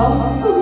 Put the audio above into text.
好好